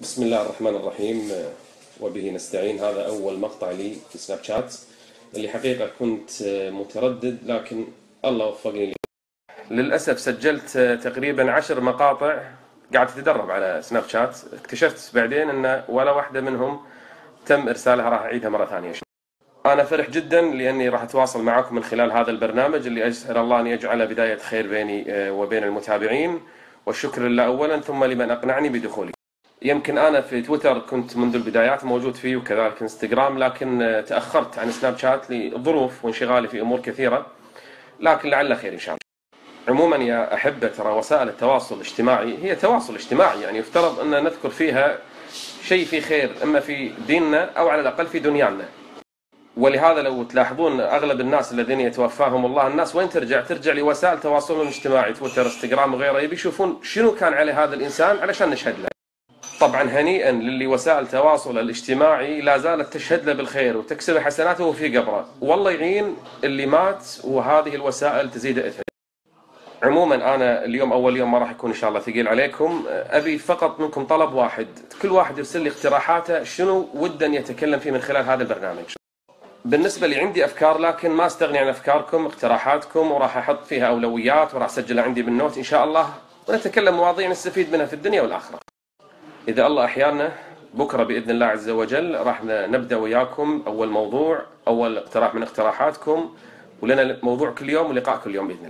بسم الله الرحمن الرحيم. وبه نستعين. هذا أول مقطع لي في سناب شات اللي حقيقة كنت متردد لكن الله وفقني لي. للأسف سجلت تقريبا عشر مقاطع قاعد أتدرب على سناب شات اكتشفت بعدين أن ولا واحدة منهم تم إرسالها راح أعيدها مرة ثانية. أنا فرح جدا لأني راح أتواصل معكم من خلال هذا البرنامج اللي أسأل الله أن يجعله بداية خير بيني وبين المتابعين. والشكر لله أولا ثم لمن أقنعني بدخولي. يمكن أنا في تويتر كنت منذ البدايات موجود فيه وكذلك إنستغرام لكن تأخرت عن سناب شات لظروف وانشغالي في أمور كثيرة لكن لعل خير إن شاء الله. عموما يا أحبة ترى وسائل التواصل الاجتماعي هي تواصل اجتماعي يعني يفترض أن نذكر فيها شيء في خير إما في ديننا أو على الأقل في دنيانا. ولهذا لو تلاحظون أغلب الناس الذين يتوفاهم الله الناس وين ترجع؟ ترجع لوسائل تواصلهم الاجتماعي تويتر إنستغرام وغيره يبي يشوفون شنو كان عليه هذا الإنسان علشان نشهد له. طبعا هنيئا للي وسائل التواصل الاجتماعي لا زالت تشهد له بالخير وتكسب حسناته وفي قبره. والله يعين اللي مات وهذه الوسائل تزيد اثر عموما أنا اليوم أول يوم ما راح يكون إن شاء الله ثقيل عليكم. أبي فقط منكم طلب واحد. كل واحد يرسل لي اقتراحاته شنو ودا يتكلم فيه من خلال هذا البرنامج. بالنسبة لي عندي أفكار لكن ما استغني عن أفكاركم اقتراحاتكم وراح أحط فيها أولويات وراح أسجلها عندي بالنوت إن شاء الله. ونتكلم مواضيع نستفيد منها في الدنيا والآخرة. إذا الله أحيانا بكرة بإذن الله عز وجل راح نبدأ وياكم أول موضوع أول اقتراح من اقتراحاتكم ولنا موضوع كل يوم ولقاء كل يوم بإذن الله.